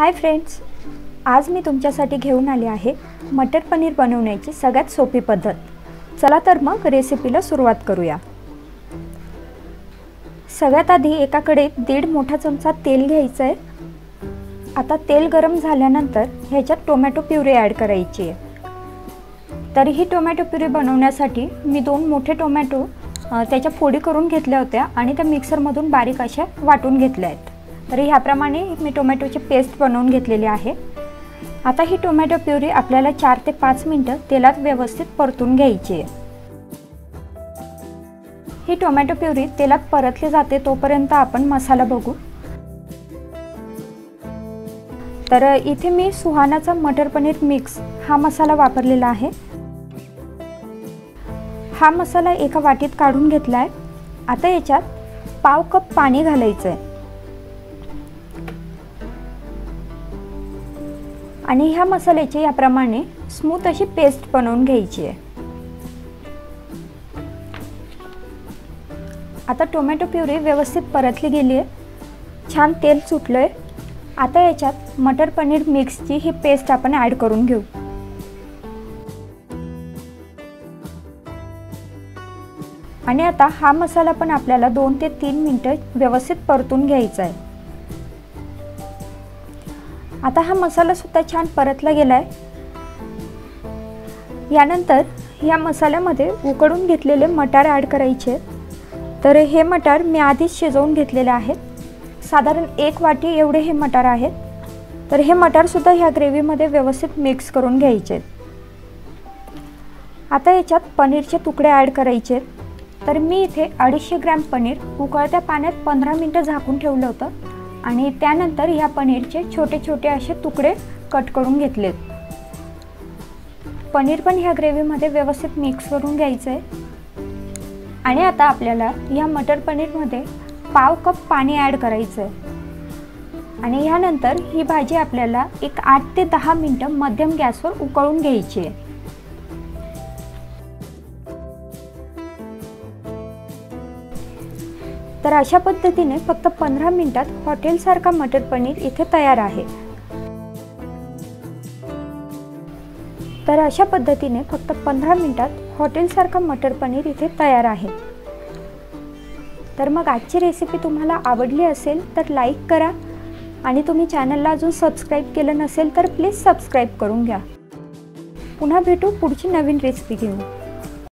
Hi friends आज मी तुमच्यासाठी घेऊन आले आहे मटर पनीर बनवण्याची सगळ्यात सोपी पद्धत. चला तर मग रेसिपीला सुरुवात करूया. सगळ्यात आधी एकाकडे दीड मोठा चमचा तेल घ्यायचं आहे आता तेल गरम झाल्यानंतर ह्याच्यात टोमॅटो प्युरी ॲड करायची आहे. तर ही टोमॅटो प्युरी बनवण्यासाठी मी दोन मोठे टोमॅटो त्याच्या फोडी करून घेतल्या होत्या आणि त्या मिक्सरमधून बारीक अशा वाटून घेतल्या आहेत. तर ह्याप्रमाणे मी टोमॅटोची पेस्ट बनवून घेतलेली आहे. आता ही टोमॅटो प्युरी आपल्याला चार ते पाच मिनटं तेलात व्यवस्थित परतून घ्यायची आहे. ही टोमॅटो प्युरी तेलात परतली जाते तोपर्यंत आपण मसाला बघू. तर इथे मी सुहानाचा मटर पनीर मिक्स हा मसाला वापरलेला आहे. हा मसाला एका वाटीत काढून घेतला आहे आता याच्यात पाव कप पाणी घालायचं आहे आणि ह्या मसाल्याची याप्रमाणे स्मूथ अशी पेस्ट बनवून घ्यायची आहे. आता टोमॅटो प्युरी व्यवस्थित परतली गेली आहे. छान तेल सुटलं आहे आता याच्यात मटर पनीर मिक्सची ही पेस्ट आपण ॲड करून घेऊ. आणि आता हा मसाला पण आपल्याला दोन ते तीन मिनटं व्यवस्थित परतून घ्यायचा आहे. आता हा मसालासुद्धा छान परतला गेला आहे यानंतर या मसाल्यामध्ये उकडून घेतलेले मटार ॲड करायचे. तर हे मटार मी आधीच शिजवून घेतलेले आहेत. साधारण एक वाटी एवढे हे मटार आहेत. तर हे मटारसुद्धा ह्या ग्रेव्हीमध्ये व्यवस्थित मिक्स करून घ्यायचे. आता याच्यात पनीरचे तुकडे ॲड करायचे. तर मी इथे अडीचशे ग्रॅम पनीर उकळत्या पाण्यात पंधरा मिनटं झाकून ठेवलं होतं. आणि त्यानंतर ह्या पनीरचे छोटे छोटे असे तुकडे कट करून घेतलेत. पनीर पण ह्या ग्रेव्हीमध्ये व्यवस्थित मिक्स करून घ्यायचं आहे आणि आता आपल्याला ह्या मटर पनीरमध्ये पाव कप पाणी ॲड करायचं आहे आणि ह्यानंतर ही भाजी आपल्याला एक आठ ते दहा मिनटं मध्यम गॅसवर उकळून घ्यायची आहे. तर अशा पद्धतीने फक्त पंधरा मिनिटात हॉटेलसारखा मटर पनीर इथे तयार आहे. तर अशा पद्धतीने फक्त पंधरा मिनिटात हॉटेलसारखा मटर पनीर इथे तयार आहे. तर मग आजची रेसिपी तुम्हाला आवडली असेल तर लाईक करा आणि तुम्ही चॅनलला अजून सबस्क्राईब केलं नसेल तर प्लीज सबस्क्राईब करून घ्या. पुन्हा भेटू पुढची नवीन रेसिपी घेऊन.